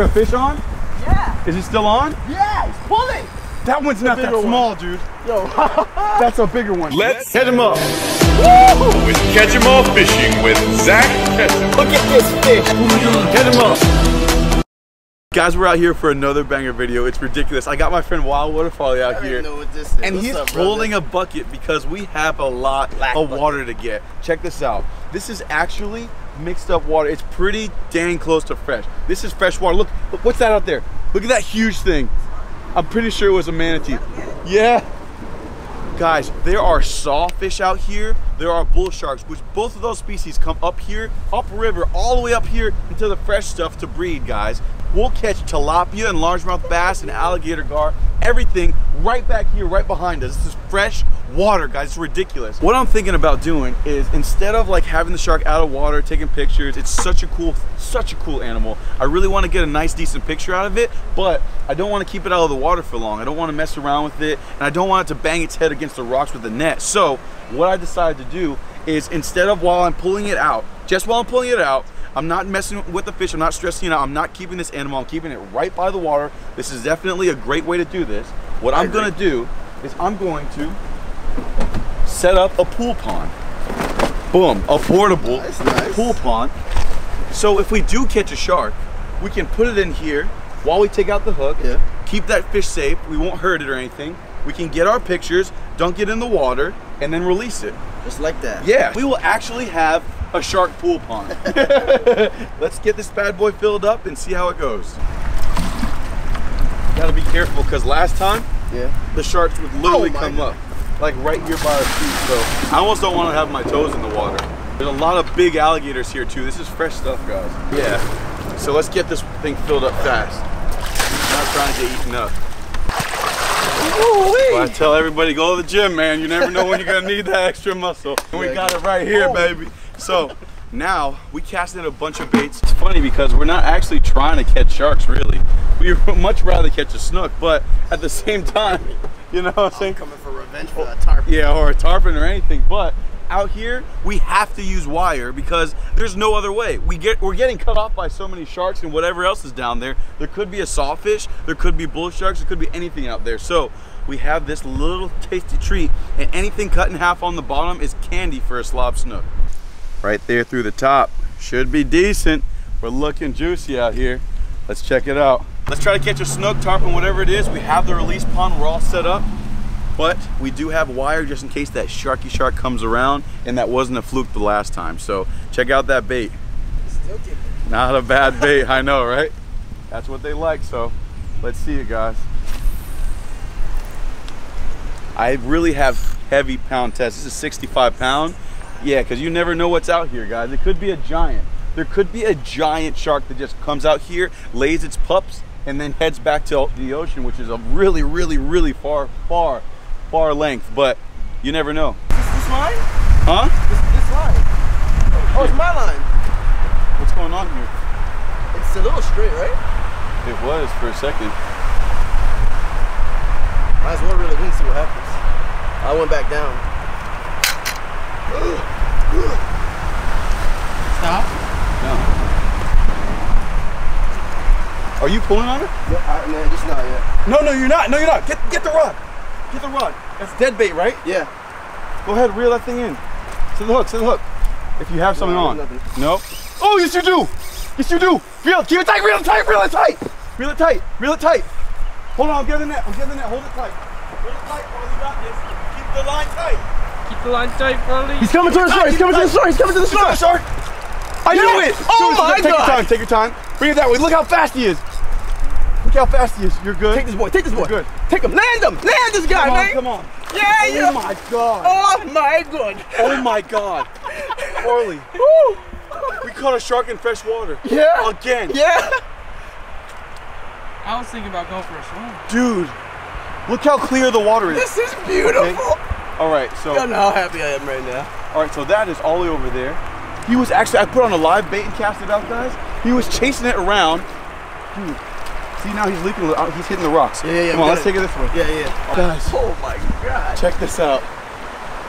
there a fish on? Yeah. Is he still on? Yeah, he's pulling. That one's not that bigger one. small, dude. Yo. That's a bigger one. Let's catch him up. with Catch 'em All Fishing with Zak Catchem. Look at this fish. Get him up. Guys, we're out here for another banger video. It's ridiculous. I got my friend Wild Waterfall out here. know what this is. And What's he's up, brother? holding a bucket because we have a lot Black of bucket. water to get. Check this out. This is actually mixed up water. It's pretty dang close to fresh. This is fresh water. Look, look what's that out there? Look at that huge thing. I'm pretty sure it was a manatee. Yeah. Guys, there are sawfish out here. There are bull sharks, which both of those species come up here, upriver, all the way up here into the fresh stuff to breed, guys. We'll catch tilapia and largemouth bass and alligator gar, everything right back here, right behind us. This is fresh water, guys. It's ridiculous. What I'm thinking about doing is instead of like having the shark out of water, taking pictures, it's such a cool, such a cool animal. I really want to get a nice, decent picture out of it, but I don't want to keep it out of the water for long. I don't want to mess around with it, and I don't want it to bang its head against the rocks with the net. So what I decided to do is instead of while I'm pulling it out, just while I'm pulling it out, I'm not messing with the fish, I'm not stressing it out, I'm not keeping this animal, I'm keeping it right by the water. This is definitely a great way to do this. What I'm gonna do is I'm going to set up a pool pond. Boom, a portable That's nice. pool pond. So if we do catch a shark, we can put it in here while we take out the hook. Yeah. Keep that fish safe. We won't hurt it or anything. We can get our pictures, dunk it in the water, and then release it. Just like that. Yeah, we will actually have a shark pool pond. Let's get this bad boy filled up and see how it goes. Gotta be careful because last time Yeah. the sharks would literally Oh come God. up, like right here by our feet. So I almost don't want to have my toes in the water. There's a lot of big alligators here too. This is fresh stuff, guys. Yeah. So let's get this thing filled up fast. I'm not trying to get eaten up. Well, I tell everybody, go to the gym, man. You never know when you're gonna need that extra muscle. And we got it right here, baby. So now we casted a bunch of baits. It's funny because we're not actually trying to catch sharks, really. We would much rather catch a snook, but at the same time, you know what I'm saying? Coming for revenge for that tarpon. Yeah, or a tarpon or anything. But out here, we have to use wire because there's no other way. We get we're getting cut off by so many sharks and whatever else is down there. There could be a sawfish, there could be bull sharks, there could be anything out there. So we have this little tasty treat, and anything cut in half on the bottom is candy for a slob snook. Right there through the top. Should be decent. We're looking juicy out here. Let's check it out. Let's try to catch a snook, tarpon, whatever it is. We have the release pond. We're all set up. But we do have wire just in case that sharky shark comes around and that wasn't a fluke the last time. So check out that bait. Not a bad bait, I know, right? That's what they like, so let's see you guys. I really have heavy pound tests. This is 65 pound. Yeah, because you never know what's out here, guys. It could be a giant. There could be a giant shark that just comes out here, lays its pups, and then heads back to the ocean, which is a really, really, really far, far, far length. But you never know. Is this, this line? Huh? This, this line. Oh, it's my line. What's going on here? It's a little straight, right? It was for a second. Might as well really see what happens. I went back down. Stop. No. Are you pulling on it? No, I, no, just not yet. No, no, you're not. No, you're not. Get get the rod. Get the rod. That's dead bait, right? Yeah. Go ahead, reel that thing in. To the hook, to the hook. If you have something No, on. nothing. No. Oh, yes you do. Yes you do. Reel it. Keep it tight. Reel it tight. Reel it tight. Reel it tight. Reel it tight. Hold on. I'm getting the net. I'm getting the net. Hold it tight. Hold it tight while you got this. Keep the line tight. Keep the line tight, Farley. He's coming to the shore. He's coming to the shore. He's coming to the shore. Shark. I Yeah. knew it. Oh Do it. my Take your time. Take your time. Bring it that way. Look how fast he is. Look how fast he is. You're good. Take this boy. Take this boy. Good. Take him. Land him. Land this guy, Come on. man. Come on. Yeah, Oh yeah. my god. Oh my god. Oh my god. Orly, Woo. we caught a shark in fresh water. Yeah. Again. Yeah. I was thinking about going for a swim. Dude, look how clear the water is. This is beautiful. All right, so. You know how happy I am right now. all right, so that is all the way over there. He was actually I put on a live bait and cast it out, guys. He was chasing it around. Dude, see now he's leaping. uh, He's hitting the rocks. Yeah, yeah, yeah, Come on, let's take it this way. Yeah, yeah. Guys, Oh my god. check this out.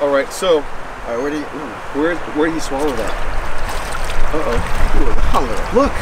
All right, so All right, where you? Ooh. where where did he swallow that? Uh oh. Hunger. Look.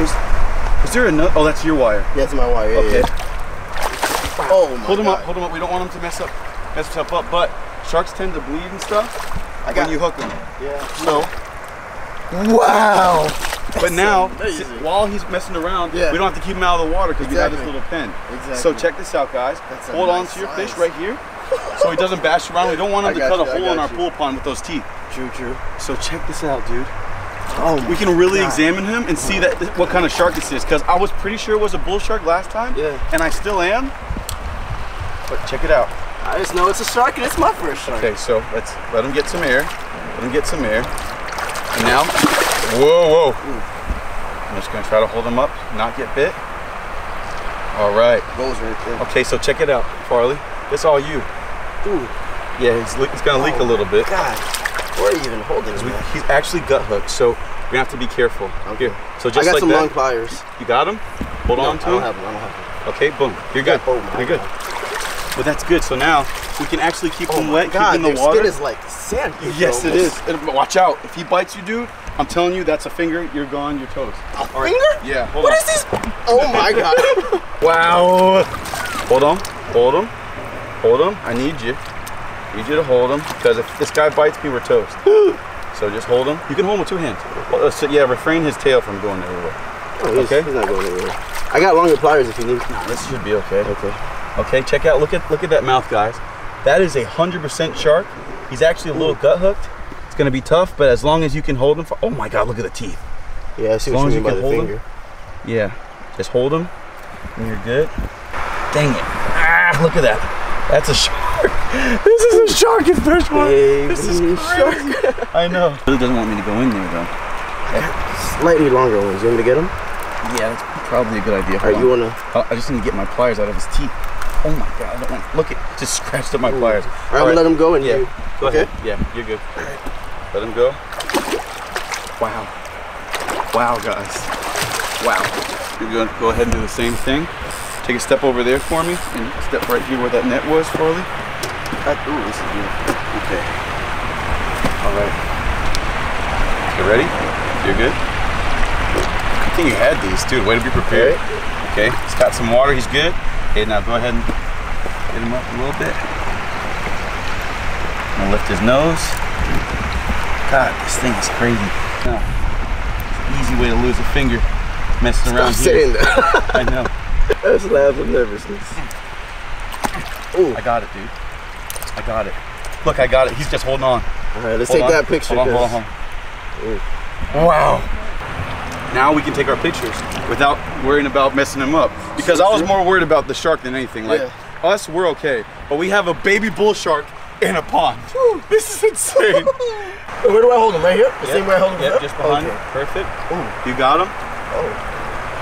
There's, Is there another? Oh, that's your wire. Yeah, it's my wire. Yeah, Okay. yeah. Oh my Hold him God. up. Hold him up. We don't want him to mess up, mess himself up. But sharks tend to bleed and stuff I got when you hook them. Yeah. So, Wow. but now amazing. while he's messing around, Yeah. we don't have to keep him out of the water because we got this little pen. Exactly. So check this out, guys. That's Hold on to your size. fish right here, so he doesn't bash around. We don't want him to cut you, a hole in our you. pool pond with those teeth. True, true. So check this out, dude. Oh We can really God. examine him and see that what kind of shark this is. Because I was pretty sure it was a bull shark last time. Yeah. And I still am. But check it out. I just know it's a shark and it's my first shark. Okay, so let's let him get some air. Let him get some air. And now, whoa, whoa. I'm just gonna try to hold him up, not get bit. All right. Goes right there. Okay, so check it out, Farley. It's all you. Ooh. Yeah, he's, he's gonna leak a Oh, little bit. God. Where are you even holding him? He's actually gut hooked, so we have to be careful. Okay. Here. So just I got like some that. long pliers. You got him? Hold No, on to I don't him. have them. I don't have them. Okay, boom. You're good. Oh my You're good. But that's good. So now we can actually keep Oh them wet, God, keep in the their water. skin is like sand. yes, it is. And watch out. If he bites you, dude, I'm telling you, that's a finger. You're gone. You're toast. A All right. finger? Yeah. Hold What on. is this? Oh my God. Wow. Hold on. Hold him. Hold him. I need you. I need you to hold him because if this guy bites me, we're toast. so just hold him. You can hold him with two hands. Well, uh, so yeah, refrain his tail from going everywhere. Oh, he's, Okay. He's not going anywhere. I got longer pliers if you need. This should be okay. Okay. Okay, check out. Look at look at that mouth, guys. That is a hundred percent shark. He's actually a little gut hooked. It's gonna be tough, but as long as you can hold him for. Oh my God! Look at the teeth. Yeah, I see As what long you as you can hold finger. Yeah, just hold him, and you're good. Dang it! Ah, look at that. That's a shark. This is a shark in freshwater. Baby This is shark. I know. Really doesn't want me to go in there though. Slightly longer ones. You want me to get them? Yeah, that's probably a good idea. Or Hold you wanna? Oh, I just need to get my pliers out of his teeth. Oh my God! I don't want. Look it, just scratched up my pliers. All right, I'm gonna let him go and Yeah. you. Go Okay. ahead. Yeah, you're good. Let him go. Wow. Wow, guys. Wow. You're going to go ahead and do the same thing. Take a step over there for me and step right here where that net was, Farley. That, ooh, this is beautiful. Okay. All right. You ready? You're good? I think you had these, dude. Way to be prepared. Okay. He's got some water. He's good. Okay, now go ahead and get him up a little bit. I'm gonna lift his nose. God, this thing is crazy. No. Easy way to lose a finger messing around Stop here. saying that. I know. That's laugh of nervousness. I got it, dude. I got it. Look, I got it. He's just holding on. All right, let's Hold take on. that picture. Hold on, hold on, hold on. Wow. Now we can take our pictures without worrying about messing them up. Because I was more worried about the shark than anything. Like Yeah. us, we're okay. But we have a baby bull shark in a pond. This is insane. Where do I hold him? Right here? The same way I hold him? Yep, just behind Okay. you. Perfect. You got him? Oh.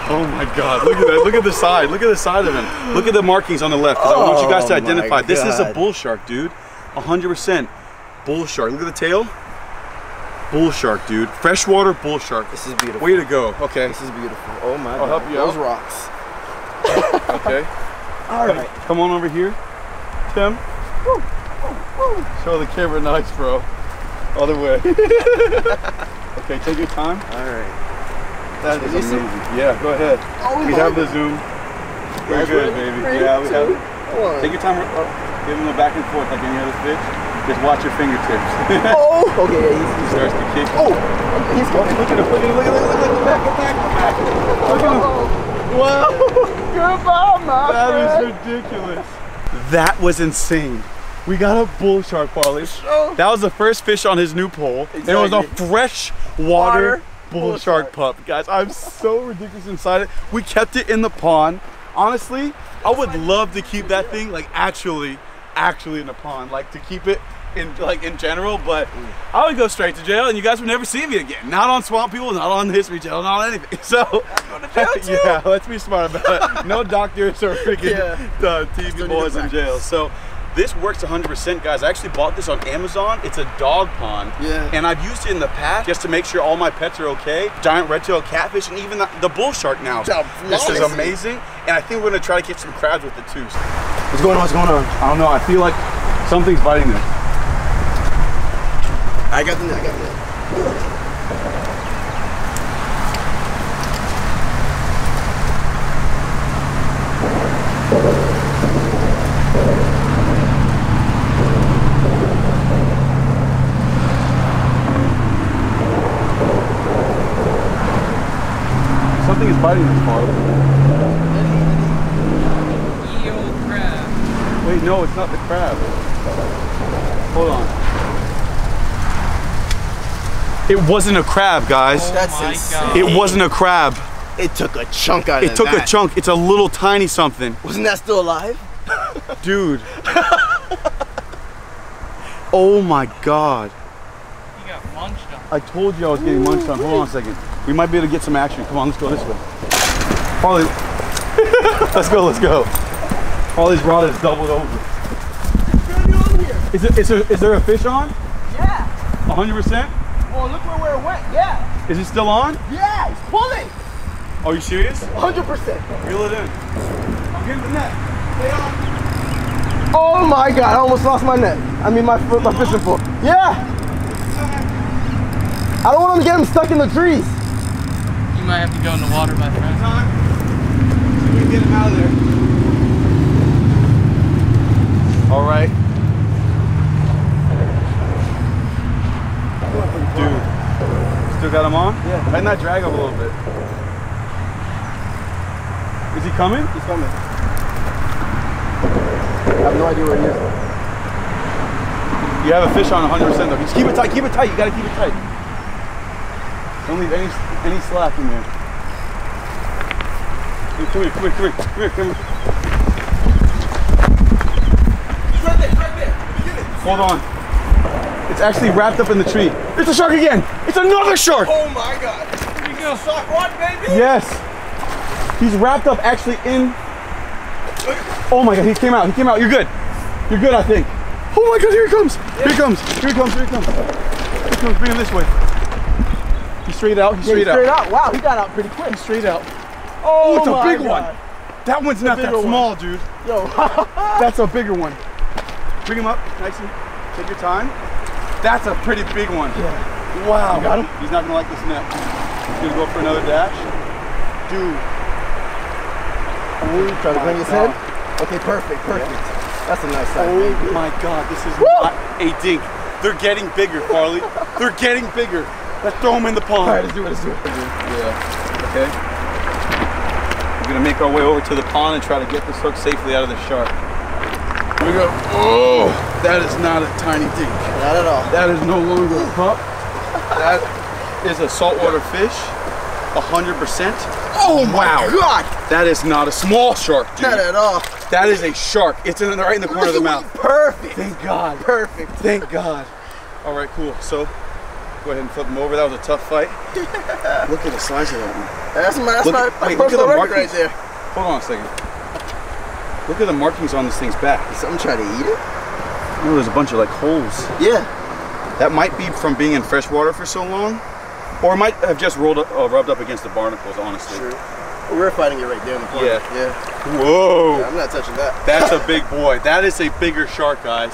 Oh my God! Look at that! Look at the side! Look at the side of him! Look at the markings on the left. 'cause I want you guys to Oh identify. This is a bull shark, dude. hundred percent bull shark. Look at the tail. Bull shark, dude. Freshwater bull shark. This is beautiful. Way to go. Okay. This is beautiful. Oh my I'll god. help you Those out. rocks. Okay. All right. Come on over here, Tim. Show the camera nice, bro. Other way. okay, take your time. All right. That is amazing. Yeah, go ahead. Oh we have the zoom. We're good, baby. Yeah, we have it. Take your time. Give him a back and forth like any other fish. Just watch your fingertips. Oh, Oh, okay. Yeah, he's, he's Starts to kick. Oh, he's Look at him, look at him, look at him, look at him, back, back, back. Look at him. Wow. Goodbye, my That is ridiculous. That was insane. We got a bull shark, Farley. Oh. That was the first fish on his new pole. And it was a fresh water Water bull, bull shark, shark. pup. Guys, I'm so ridiculous inside it. We kept it in the pond. Honestly, I would love to keep that thing like actually, actually in the pond. Like to keep it in like in general, but I would go straight to jail and you guys would never see me again. Not on Swamp People, not on History Channel, not on anything. So yeah, let's be smart about it. No doctors or freaking Yeah. uh, TV boys to in jail. So this works 100%, guys. I actually bought this on Amazon. It's a dog pond. Yeah. And I've used it in the past just to make sure all my pets are okay. Giant red-tailed catfish and even the, the bull shark now. Yeah, This is amazing. And I think we're gonna try to catch some crabs with it too. What's going on? What's going on? I don't know. I feel like something's biting this. I got the net. I got the net. Something is biting this bottle. Eel crab. Wait, no, it's not the crab. Hold on. It wasn't a crab, guys. Oh That's insane. god. It wasn't a crab. It took a chunk out It of took a chunk. It's a little tiny something. Wasn't that still alive? Dude. oh my god. He got munched on. I told you I was getting munched on. Hold on a second. We might be able to get some action. Come on, let's go this way. Farley. let's go, let's go. Farley's rod is doubled over. Is, it, is, there, is there a fish on? Yeah. 100%? Oh, look where, where it went. Yeah. Is it still on? Yeah, he's pulling. Are you serious? 100%. Reel it in. I'm getting the net. Stay on. Oh my god, I almost lost my net. I mean my foot, my fishing pole. Yeah. I don't want him to get him stuck in the trees. You might have to go in the water, my friend. Time. See we can get him out of there. All right. Dude. Still got him on? Yeah. Might not drag him a little bit. Is he coming? He's coming. I have no idea where he is. You have a fish on 100% though. Just keep it tight, keep it tight. You gotta keep it tight. Don't leave any any slack in there. Come here, come here, come here, come here, come here. Right there, right there. Hold on. It's actually wrapped up in the tree. It's a shark again. It's another shark. Oh my god. Where'd he go? Sock rod, baby. Yes. He's wrapped up actually in. Oh my god, he came out. He came out. You're good. You're good, I think. Oh my god, here he comes. Here he comes. Here he comes. Here he comes. Here he comes. Bring him this way. He's straight out. He's Yeah, straight, straight out. out. Wow, he got out pretty quick. He's straight out. Oh, it's a big God. one. That one's not that one. small, dude. Yo, That's a bigger one. Bring him up, nice and take your time. That's a pretty big one. Yeah. Wow. You got him? He's not gonna like this net. He's gonna go for another dash. Dude. Ooh, try to bring his head. Okay, perfect, perfect. That's a nice size, Oh baby. my god, this is not a dink. They're getting bigger, Farley. They're getting bigger. Let's throw them in the pond. All right, let's do it, let's do it. Yeah. Okay. We're gonna make our way over to the pond and try to get this hook safely out of the shark. Here we go. Oh, that is not a tiny dink. Not at all. That is no longer a pup. That is a saltwater fish. Hundred percent. Oh my Wow. god. That is not a small shark, dude. Not at all. That is a shark. It's in the, right in the corner of the mouth. Perfect. Thank God. Perfect. Thank God. All right, cool. So, go ahead and flip him over. That was a tough fight. look at the size of that one. That's my, that's Look- my, wait, look at the record right markings. there. Hold on a second. Look at the markings on this thing's back. Did something try to eat it? No, there's a bunch of like holes. Yeah. That might be from being in fresh water for so long, or it might have just rolled up, uh, rubbed up against the barnacles. Honestly. Sure. We were fighting it right there in the corner. Yeah. Yeah. Whoa. Yeah, I'm not touching that. That's a big boy. That is a bigger shark, guys.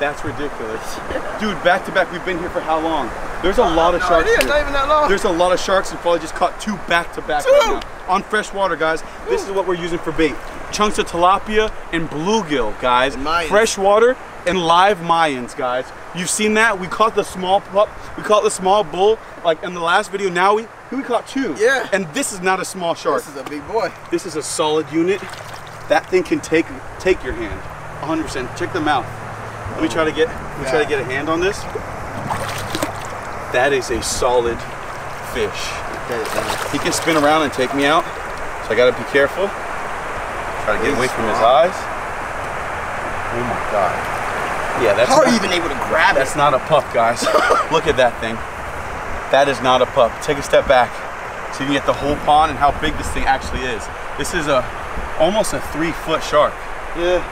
That's ridiculous. Dude, back to back, we've been here for how long? There's a lot of no sharks idea, here. not even that long. There's a lot of sharks and probably just caught two back to back Two? right now. On fresh water, guys. This is what we're using for bait. Chunks of tilapia and bluegill, guys. And Mayans. Fresh water and live Mayans, guys. You've seen that? We caught the small pup. We caught the small bull, like in the last video. Now we we caught two. Yeah. And this is not a small shark. This is a big boy. This is a solid unit. That thing can take take your hand. 100%. Check the mouth. Let me try to get let me try to get a hand on this. That is a solid fish. He can spin around and take me out. So I gotta be careful. Try to get away from his eyes. Oh my god. Yeah, that's How are not, you even able to grab it? that's not a pup, guys. Look at that thing. That is not a pup. Take a step back so you can get the whole pond and how big this thing actually is. This is a almost a three foot shark. Yeah.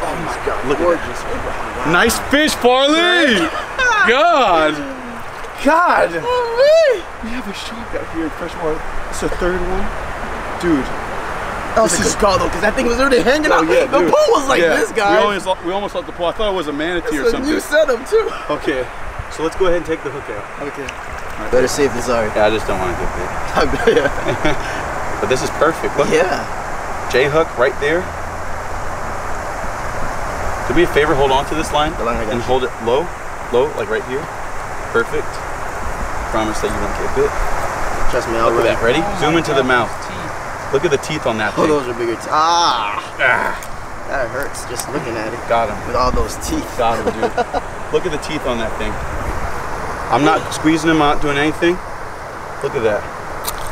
Oh my god, look at Gorgeous. that. Oh nice fish, Farley! God! God! We have a shark out here in freshwater. It's the third one. Dude. That was This a is- good call though, because that thing was already hanging Oh, out. yeah, the dude. pool was like Yeah, this, We guys. almost, we almost let the pull. I thought it was a manatee or It's a something. new setup too. Okay, so let's go ahead and take the hook out. Okay. Better safe than sorry. Yeah, I just don't want to get bit. yeah. But this is perfect. Look, yeah. J hook right there. Do me a favor, hold on to this line and hold it low, low, like right here. Perfect. Promise that you won't get bit. Trust me, I'll Look at that. Ready? Oh Zoom into the mouth. Look at the teeth on that Oh, thing. those are bigger. T- ah, that hurts just looking at it. Got him. With all those teeth. Got him, dude. Look at the teeth on that thing. I'm not squeezing him out, doing anything. Look at that.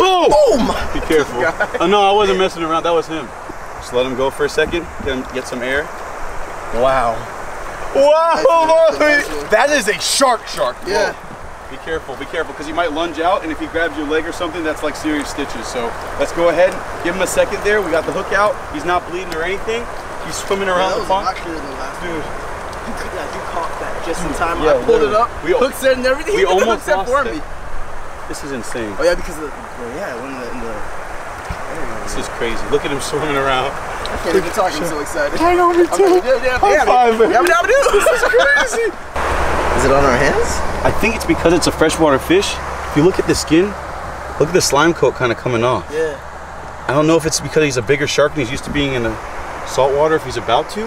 Oh! Boom! Be careful. Oh no, I wasn't messing around. That was him. Just let him go for a second. Get, him, get some air. Wow. Wow! Nice. That is a shark shark. Whoa. Yeah. Be careful, be careful, because he might lunge out, and if he grabs your leg or something, that's like serious stitches. So let's go ahead, give him a second there. We got the hook out. He's not bleeding or anything. He's swimming Yeah, around that the pond. lot clearer than last. Dude, You, could- yeah, you caught that just in time. Yeah, I pulled it up. We- hook set and everything. we almost lost for it. me. this is insane. Oh yeah, because of the well, yeah, when the in the. This is crazy. Look at him swimming around. I can't even talk. I'm so excited. I know me I'm like, yeah, yeah, yeah, five, man. yeah, yeah, yeah, This is crazy. Is it on our hands? I think it's because it's a freshwater fish. If you look at the skin, look at the slime coat kind of coming off. Yeah. I don't know if it's because he's a bigger shark and he's used to being in the salt water if he's about to,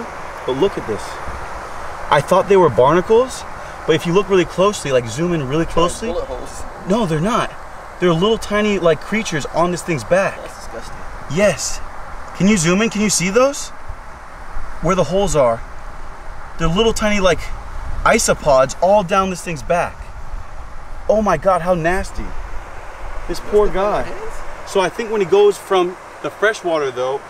but look at this. I thought they were barnacles, but if you look really closely, like zoom in really closely, Bullet holes. no, they're not. They're little tiny like creatures on this thing's back. That's disgusting. Yes. Can you zoom in? Can you see those? Where the holes are. They're little tiny like isopods all down this thing's back. Oh my god, how nasty. This poor guy. So I think when he goes from the fresh water though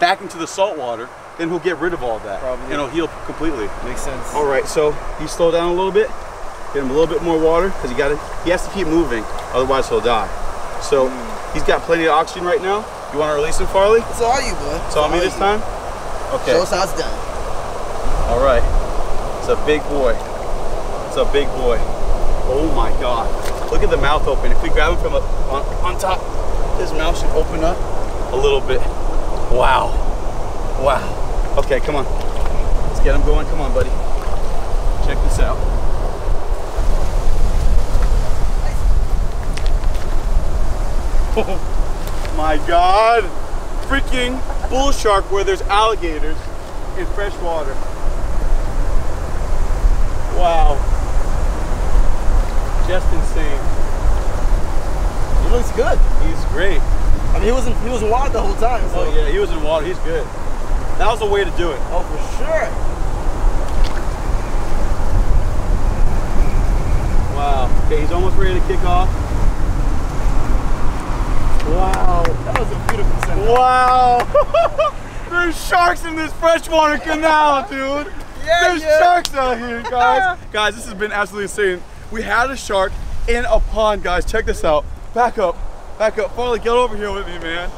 back into the salt water, then he'll get rid of all that. Probably. And he'll heal completely. Makes sense. All right, so he slow down a little bit, get him a little bit more water because he got to He has to keep moving, otherwise he'll die. So hmm. he's got plenty of oxygen right now. You want to release him, Farley? It's all you, bud. It's on me this time. Okay. Show us how it's done. All right. It's a big boy. It's a big boy. Oh my God! Look at the mouth open. If we grab him from up on, on top, his mouth should open up a little bit. Wow. Wow. Okay, come on. Let's get him going. Come on, buddy. Check this out. Oh my God! Freaking bull shark where there's alligators in fresh water. Wow. Just insane. He looks good. He's great. I mean, he wasn't he was in water the whole time. So. Oh yeah, he was in water. He's good. That was the way to do it. Oh, for sure. Wow. Okay, he's almost ready to kick off. Wow. That was a beautiful sentence. Wow. There's sharks in this freshwater canal, dude. Yeah, There's yeah. sharks out here, guys. guys, this has been absolutely insane. We had a shark in a pond, guys. Check this out. Back up. Back up. Farley, get over here with me, man.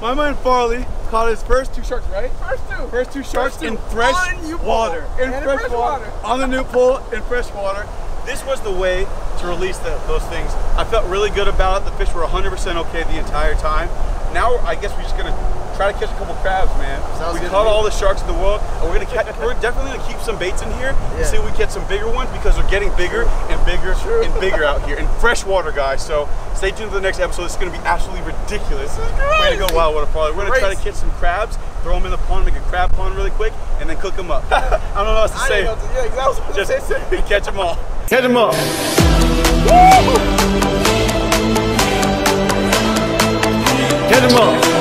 My man Farley caught his first two sharks, right? First two. First two sharks two. in fresh On new pool. water. In in fresh fresh water. water. On the new pool in fresh water. This was the way to release the, those things. I felt really good about it. The fish were 100% okay the entire time. Now I guess we're just gonna try to catch a couple crabs, man. Sounds we good caught all the sharks in the world, and we're gonna catch. we're definitely gonna keep some baits in here Yeah. to see if we get some bigger ones because they're getting bigger and bigger and bigger out here in fresh water, guys. So stay tuned for the next episode. It's gonna be absolutely ridiculous. Way to go, Wild Water Farley. We're gonna try to catch some crabs, throw them in the pond, make a crab pond really quick, and then cook them up. I don't know what else to I say. didn't know to- yeah, exactly. I gonna Just say catch them all. Catch them all. Catch them all.